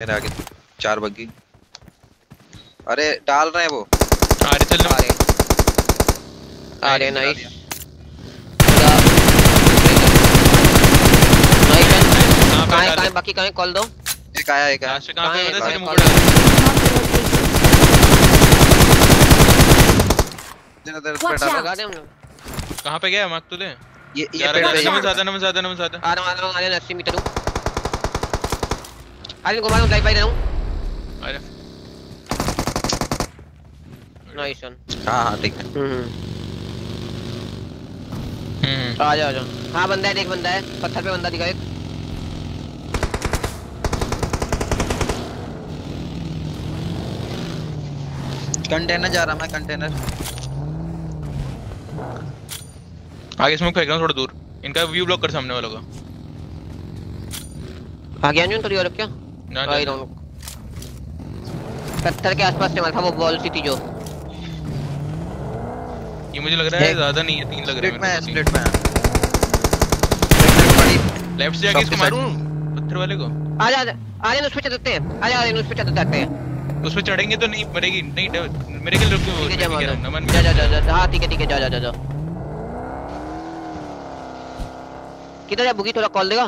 मेरे आगे चार बग्गी अरे डाल रहे हैं वो। आ रहे चल आ रहे आ रहे नहीं, नाइस कहाँ कहाँ पे बाकी कहाँ कॉल दो। एक आया एक आया। कहाँ पे कहाँ है, तेरे मुँह इधर इधर पे डाला। लगा दे कहाँ पे गया मार्क तो ये ये पेड़ पे। ज़्यादा नमन ज़्यादा नमन ज़्यादा आ रहा हूँ आ रहा हूँ आ रहा हूँ अस्सी मीटर। हूँ घुमा रहा हूँ ड्राइव बाई दे रहा हूँ अरे नाइस वन हाँ हाँ ठीक है हम्म हम्म आ जाओ जाओ हाँ बंदा है एक बंदा है पत्थर पे बंदा दिखा एक कंटेनर जा रहा मैं कंटेनर आगे स्मोक फेंक रहा हूँ थोड़ा दूर इनका व्यू ब्लॉक कर सामने वालों का आ गया नहीं थोड़ी और क्या ना आ रहा हूँ पत्थर के आसपास से मारा था वो बॉल सी थी जो। ये मुझे लग रहा है ज़्यादा नहीं है तीन लग रहे है स्प्लिट में स्प्लिट में लेफ़्ट से जाके इसको मारूं? पत्थर वाले को? आ जा आ जा उस पे चढ़ते हैं। आ जा उस पे चढ़ते हैं। उस पे चढ़ेंगे तो नहीं मरेगी नहीं मेरे के रुक ठीक है जा नमन जा जा जा हाँ ठीक है ठीक है जा जा जा जा। किधर है बुगी थोड़ा कॉल देगा?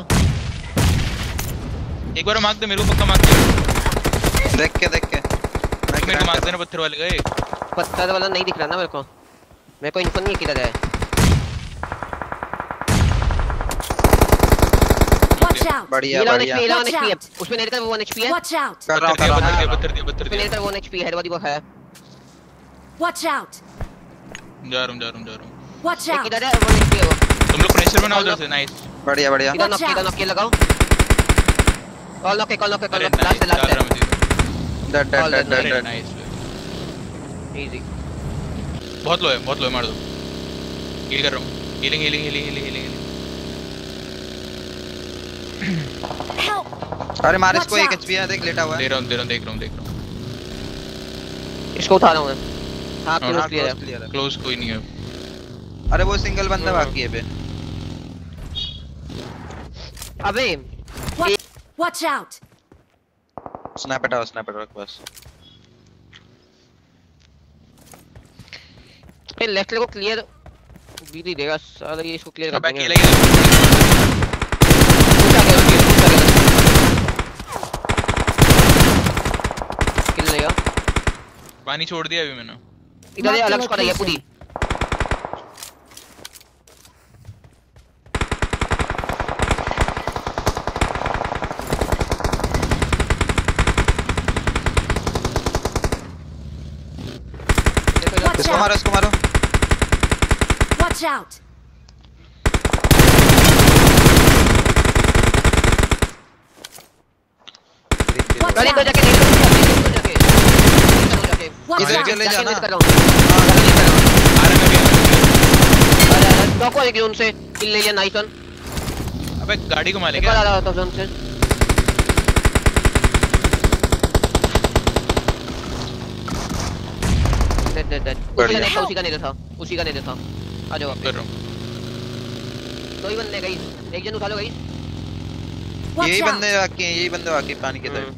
एक बार मार्क दे मेरे को पक्का मार्क दे। देख के देख के। मैं मेरे को मार्क देना पत्थर वाले का ए पत्थर वाला नहीं दिख रहा ना मेरे को। मेरे को इन्फो नहीं किधर है! बढ़िया बढ़िया। एचपी ये वन Watch एचपी out. उसमें नेट कर वो वन एचपी है। Watch out! कर रहा हूँ पत्थर कर दिया रहा पत्थर हूँ दिया पत्थर दिया पत्थर उसमें दिया। नेट कर वन एचपी हेड वाली वो है। Watch out! जा रहा हूँ जा रहा हूँ जा रहा हूँ। Watch एक out! किधर है वन एचपी है वो। तुम लोग प्रेशर बनाओ उधर से नाइस बढ़िया बढ़िया। इधर नॉक इधर नॉक लगाओ। Call knock call knock call knock last है रहा last dead dead dead dead, dead अरे नाइस इजी बहुत लो है बहुत लो है मार दो हील कर रहा हूँ. Healing healing healing healing healing Help! अरे मार इसको एक एचपी है देख लेटा हुआ है। दे रहा हूँ दे रहा हूँ देख रहा हूँ देख रहा हूँ। इसको उठा रहा हूँ मैं। हाँ क्लोज क्लियर है close clear है। क्लोज कोई नहीं है। अरे वो सिंगल बंदा हाँ। बाकी है बे। अबे Watch, out! स्नैप हटाओ स्नैप हटाओ बस ये लेफ़्ट को क्लियर बीटी देगा साला ये इसको क्लियर कर देंगे। गया किल लेगा पानी छोड़ दिया अभी मैंने। इधर ये अलग स्क्वाड है पूरी। इसको मारो इसको मारो out! Watch गाड़ी. को जाके Watch इधर! के ले जाना कर रहा हूँ हाँ नहीं कर रहा हूँ आ रहा है अरे अरे डॉको एक जोन से किल ले लिया नाइस वन अबे गाड़ी घुमा ले एक और आ क्या रहा था जोन से डेड उसी का। नहीं था उसी का नहीं था उसी का नहीं था आ जाओ कर रहा हूँ दो ही बंदे गई एक जन उठा लो गई यही बंदे बाकी हैं यही बंदे बाकी पानी के। तरफ़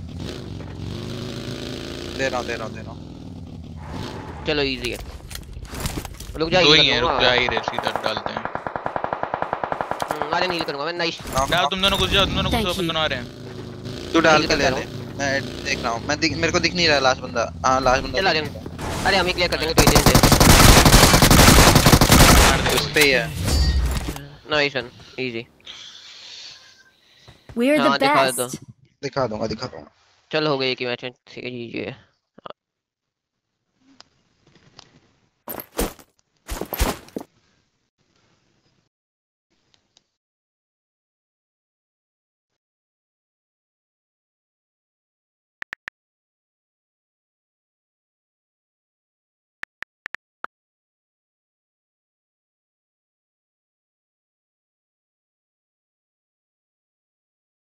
दे रहा हूँ दे रहा हूँ दे रहा हूँ चलो इजी है रुक जा दो ही हैं रुक। जा ही रहे सीधा डालते हैं अरे नील करूँगा मैं नाइस डाल तुम दोनों घुस जाओ तुम दोनों घुस जाओ अपन दोनों आ रहे हैं तू डाल के ले ले मैं देख रहा हूँ मैं दिख, मेरे को दिख नहीं रहा लास्ट बंदा हाँ लास्ट बंदा चला रहे। अरे हम ही क्लियर कर देंगे तो इधर है उस पे ही है nice one easy we are the. Best दिखा दूँगा दिखा दूँगा। चल हो गई एक मैच ठीक है जी जी